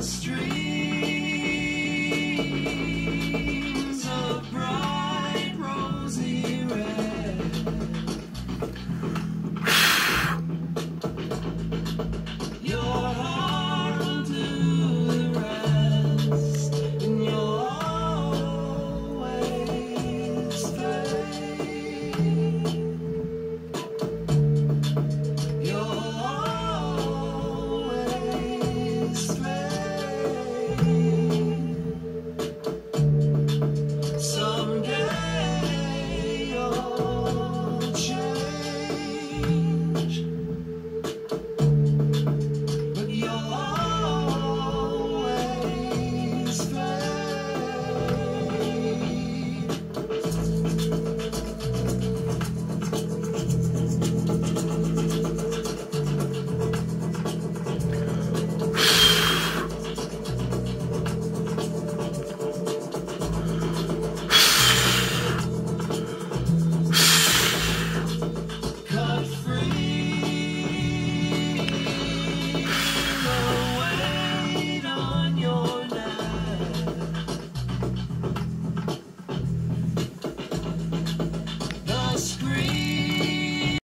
the street.